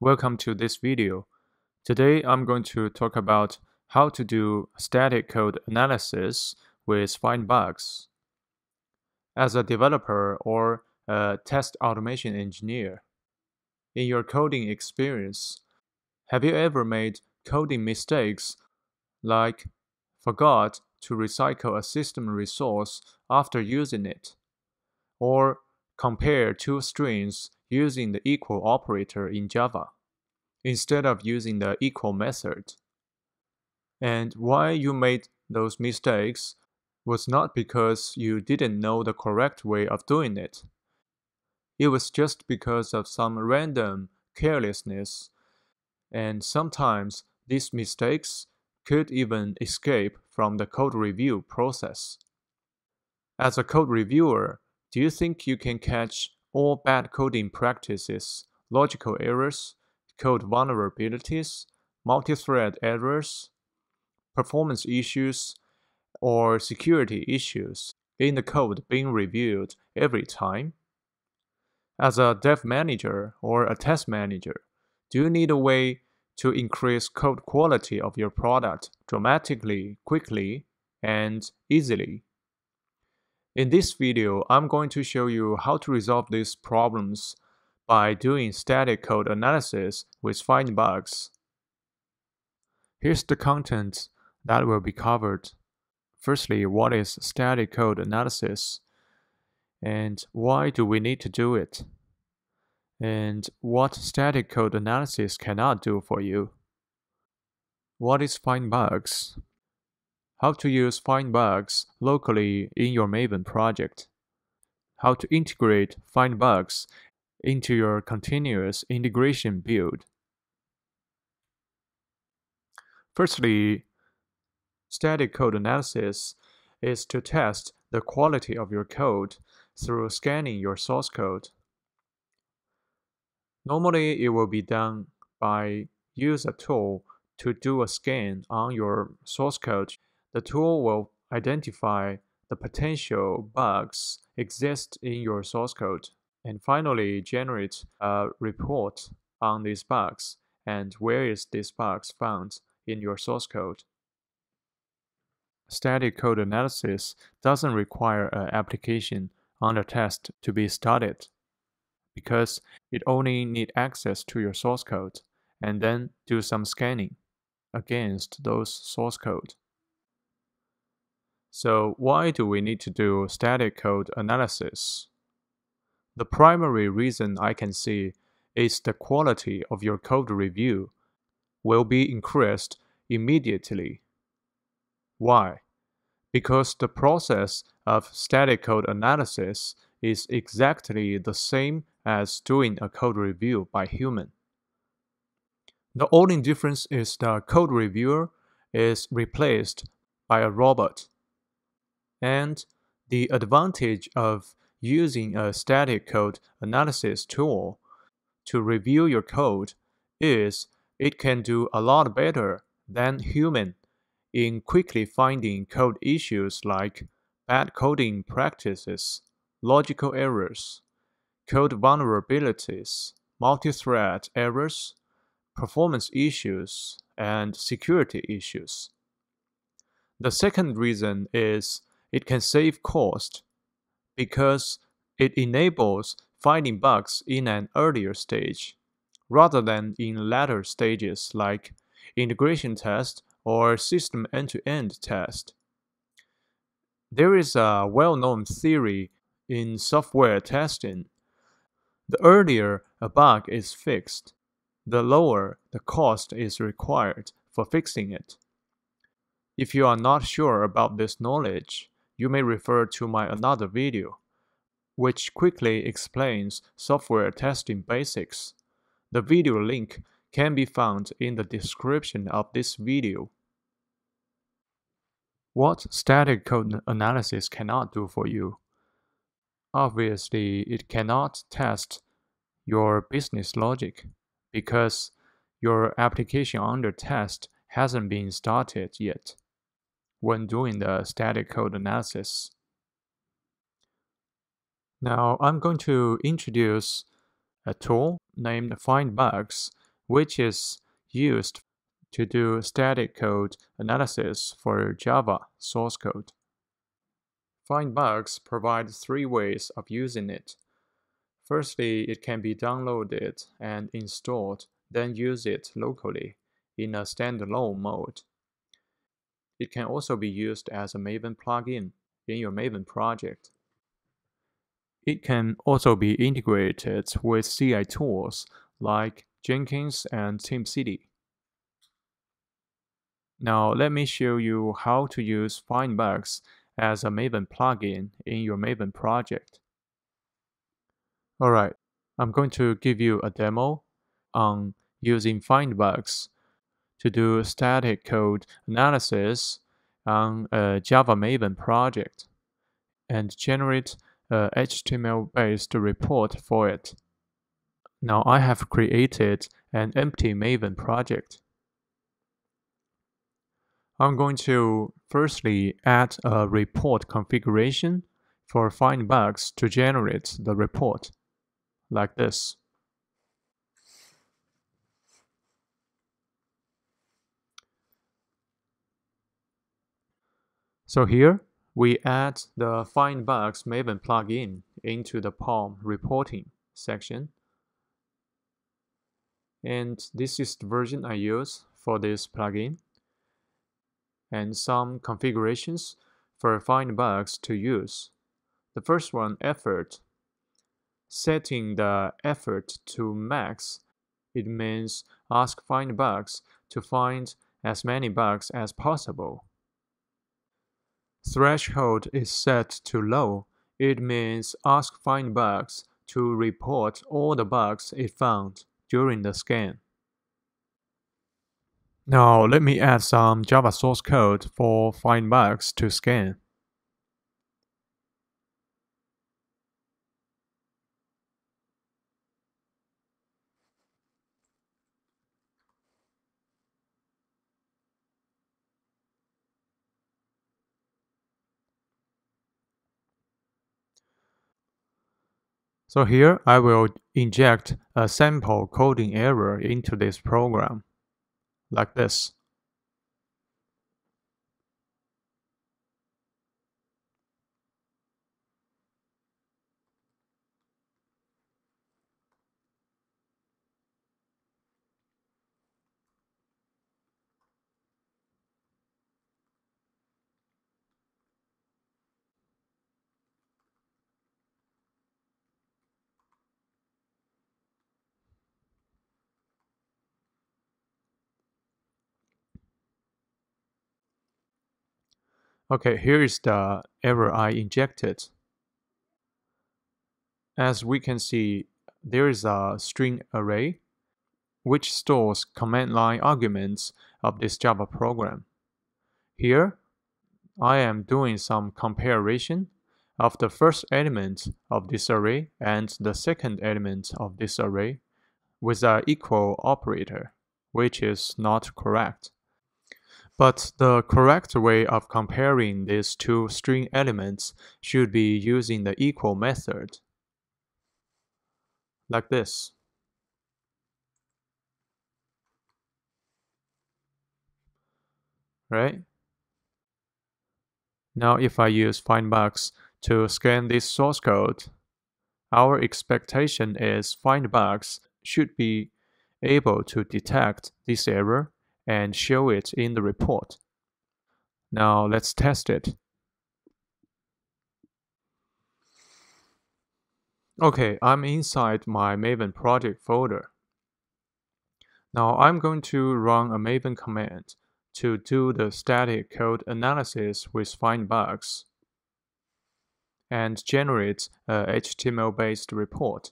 Welcome to this video. Today I'm going to talk about how to do static code analysis with FindBugs. As a developer or a test automation engineer, in your coding experience, have you ever made coding mistakes like forgot to recycle a system resource after using it, or compare two strings using the equal operator in Java instead of using the equal method. And why you made those mistakes was not because you didn't know the correct way of doing it. It was just because of some random carelessness, and sometimes these mistakes could even escape from the code review process. As a code reviewer, do you think you can catch all bad coding practices, logical errors, code vulnerabilities, multi-thread errors, performance issues, or security issues in the code being reviewed every time? As a dev manager or a test manager, do you need a way to increase code quality of your product dramatically, quickly, and easily? In this video, I'm going to show you how to resolve these problems by doing static code analysis with FindBugs. Here's the content that will be covered. Firstly, what is static code analysis? And why do we need to do it? And what static code analysis cannot do for you? What is FindBugs? How to use FindBugs locally in your Maven project. How to integrate FindBugs into your continuous integration build. Firstly, static code analysis is to test the quality of your code through scanning your source code. Normally, it will be done by use a tool to do a scan on your source code. The tool will identify the potential bugs exist in your source code and finally generate a report on these bugs and where is these bugs found in your source code. Static code analysis doesn't require an application on under test to be started because it only need access to your source code and then do some scanning against those source code. So why do we need to do static code analysis? The primary reason I can see is the quality of your code review will be increased immediately. Why? Because the process of static code analysis is exactly the same as doing a code review by human. The only difference is the code reviewer is replaced by a robot. And the advantage of using a static code analysis tool to review your code is it can do a lot better than human in quickly finding code issues like bad coding practices, logical errors, code vulnerabilities, multi-thread errors, performance issues, and security issues. The second reason is it can save cost because it enables finding bugs in an earlier stage, rather than in later stages like integration test or system end-to-end test. There is a well-known theory in software testing. The earlier a bug is fixed, the lower the cost is required for fixing it. If you are not sure about this knowledge, you may refer to my another video, which quickly explains software testing basics. The video link can be found in the description of this video. What static code analysis cannot do for you? Obviously, it cannot test your business logic because your application under test hasn't been started yet when doing the static code analysis. Now I'm going to introduce a tool named FindBugs which is used to do static code analysis for Java source code. FindBugs provides three ways of using it. Firstly, it can be downloaded and installed, then use it locally in a standalone mode. It can also be used as a Maven plugin in your Maven project. It can also be integrated with CI tools like Jenkins and TeamCity. Now let me show you how to use FindBugs as a Maven plugin in your Maven project. Alright, I'm going to give you a demo on using FindBugs to do static code analysis on a Java Maven project and generate a HTML-based report for it. Now I have created an empty Maven project. I'm going to firstly add a report configuration for FindBugs to generate the report, like this. So here, we add the FindBugs Maven plugin into the POM reporting section. And this is the version I use for this plugin. And some configurations for FindBugs to use. The first one, effort. Setting the effort to max. It means ask FindBugs to find as many bugs as possible threshold is set to low, it means ask FindBugs to report all the bugs it found during the scan. Now let me add some Java source code for FindBugs to scan. So here I will inject a sample coding error into this program, like this. Okay, here is the error I injected. As we can see, there is a string array which stores command line arguments of this Java program. Here, I am doing some comparison of the first element of this array and the second element of this array with an equal operator, which is not correct. But the correct way of comparing these two string elements should be using the equal method. Like this. Right? Now if I use FindBugs to scan this source code, our expectation is FindBugs should be able to detect this error and show it in the report. Now let's test it. Okay, I'm inside my Maven project folder. Now I'm going to run a Maven command to do the static code analysis with FindBugs and generate a HTML-based report.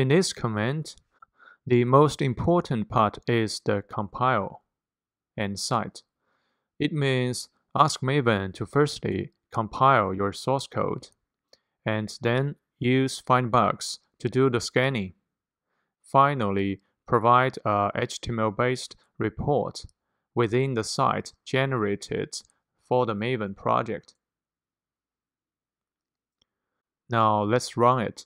In this command, the most important part is the compile and site. It means ask Maven to firstly compile your source code and then use FindBugs to do the scanning. Finally, provide a HTML-based report within the site generated for the Maven project. Now let's run it.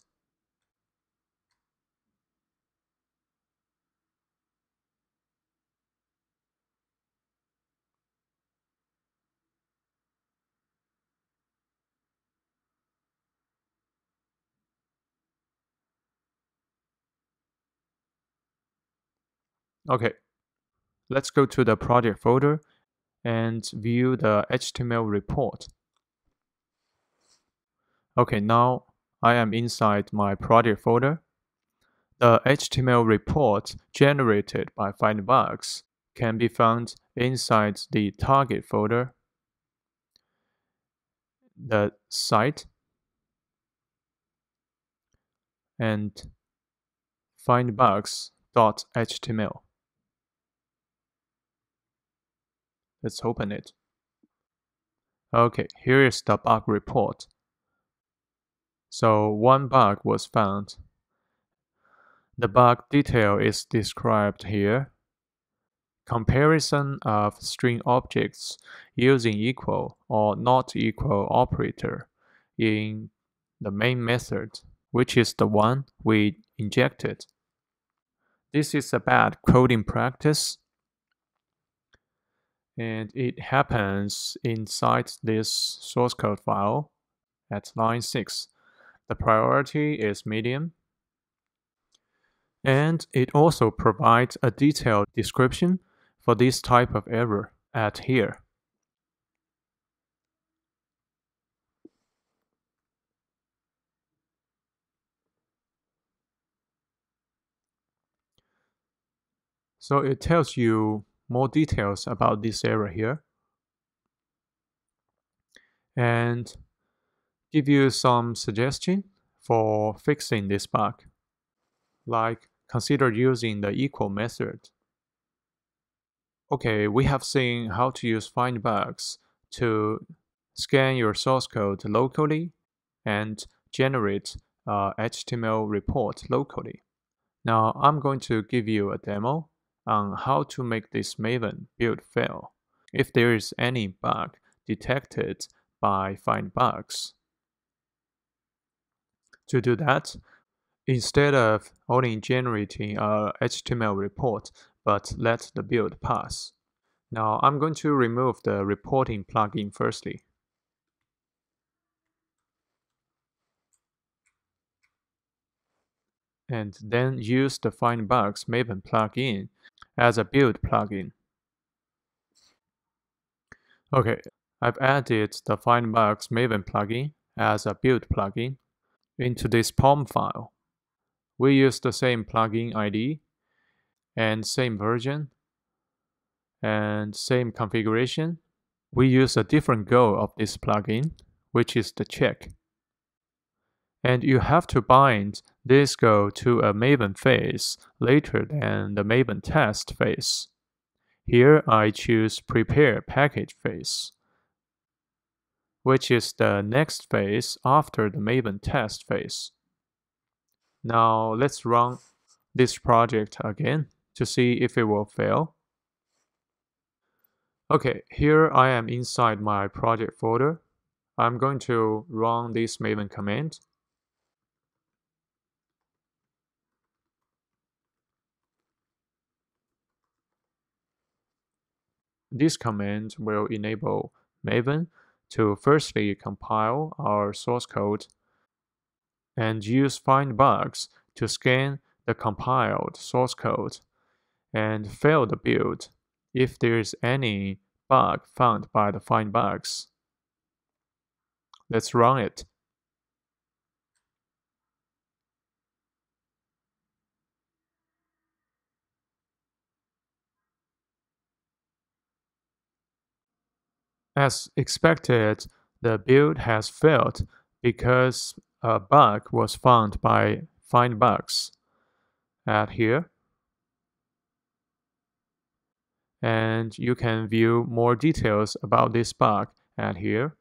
Okay, let's go to the project folder and view the HTML report. Okay, now I am inside my project folder. The HTML report generated by Findbugs can be found inside the target folder, the site, and findbugs.html. Let's open it. Okay, here is the bug report. So one bug was found. The bug detail is described here. Comparison of string objects using equal or not equal operator in the main method, which is the one we injected. This is a bad coding practice and it happens inside this source code file at line 6. The priority is medium, and it also provides a detailed description for this type of error at here. So it tells you more details about this error here. And give you some suggestion for fixing this bug like consider using the equal method. Okay we have seen how to use FindBugs to scan your source code locally and generate a HTML report locally. Now I'm going to give you a demo on how to make this Maven build fail if there is any bug detected by findbugs. To do that, instead of only generating a HTML report, but let the build pass. Now I'm going to remove the reporting plugin firstly. And then use the findbugs Maven plugin as a build plugin. Okay, I've added the Findbugs Maven plugin as a build plugin into this POM file. We use the same plugin ID and same version and same configuration. We use a different goal of this plugin, which is the check. And you have to bind this goal to a Maven phase later than the Maven test phase. Here I choose prepare package phase, which is the next phase after the Maven test phase. Now let's run this project again to see if it will fail. Okay, here I am inside my project folder. I'm going to run this Maven command This command will enable Maven to firstly compile our source code and use findbugs to scan the compiled source code and fail the build if there is any bug found by the findbugs. Let's run it. As expected, the build has failed because a bug was found by findbugs at here. And you can view more details about this bug at here.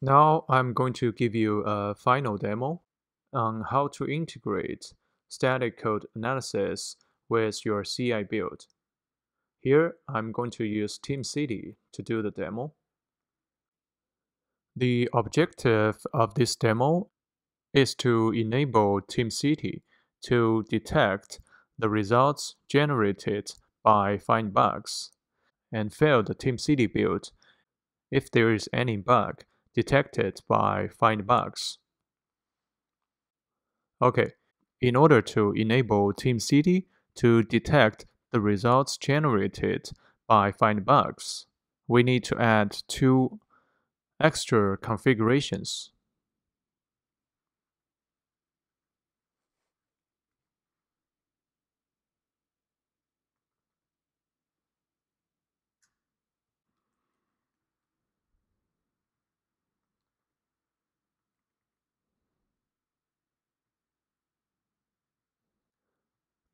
Now I'm going to give you a final demo on how to integrate static code analysis with your CI build. Here, I'm going to use TeamCity to do the demo. The objective of this demo is to enable TeamCity to detect the results generated by FindBugs and fail the TeamCity build if there is any bug detected by FindBugs. Okay, in order to enable TeamCity to detect the results generated by FindBugs, we need to add two extra configurations.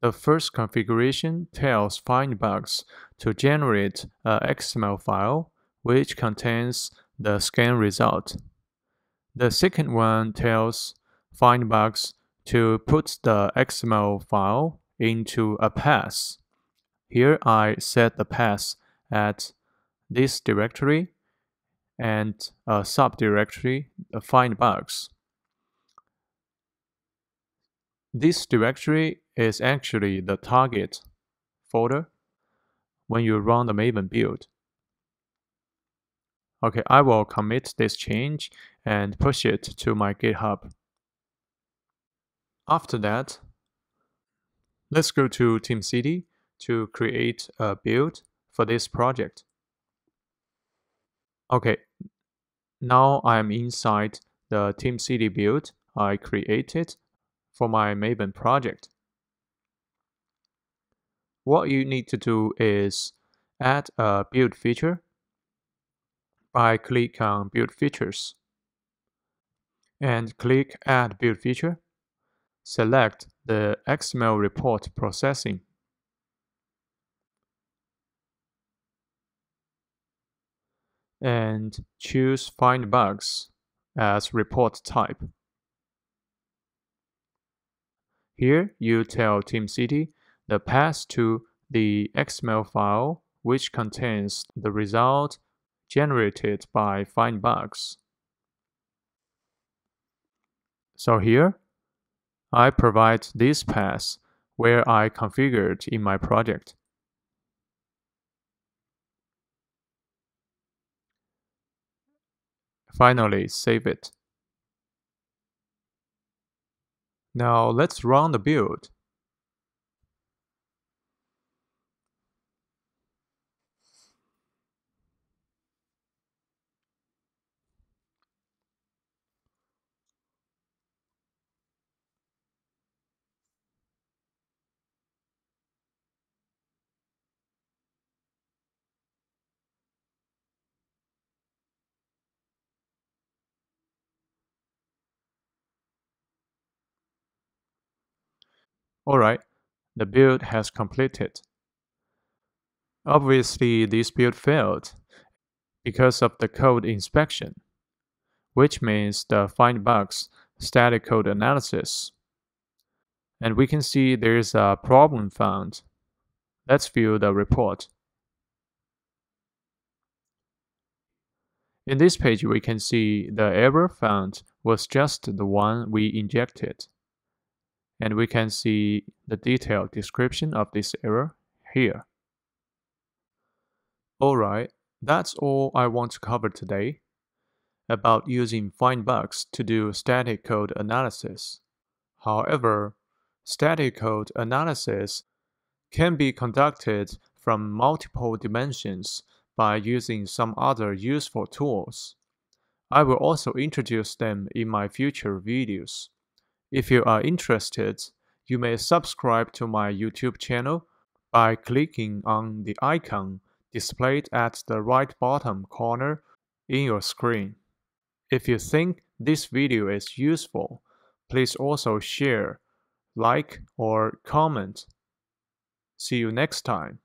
The first configuration tells FindBugs to generate a XML file which contains the scan result. The second one tells FindBugs to put the XML file into a path. Here I set the path at this directory and a subdirectory, FindBugs. This directory is actually the target folder when you run the Maven build. Okay, I will commit this change and push it to my GitHub. After that, let's go to TeamCity to create a build for this project. Okay, now I'm inside the TeamCity build I created for my Maven project. What you need to do is add a build feature by click on build features and click add build feature. Select the XML report processing. and choose FindBugs as report type. Here you tell TeamCity the path to the XML file which contains the result generated by FindBugs. So here, I provide this path where I configured in my project. Finally, save it. Now let's run the build. Alright, the build has completed. Obviously, this build failed because of the code inspection, which means the FindBugs static code analysis. And we can see there's a problem found. Let's view the report. In this page, we can see the error found was just the one we injected and we can see the detailed description of this error here. Alright, that's all I want to cover today about using FindBugs to do static code analysis. However, static code analysis can be conducted from multiple dimensions by using some other useful tools. I will also introduce them in my future videos. If you are interested, you may subscribe to my YouTube channel by clicking on the icon displayed at the right bottom corner in your screen. If you think this video is useful, please also share, like, or comment. See you next time.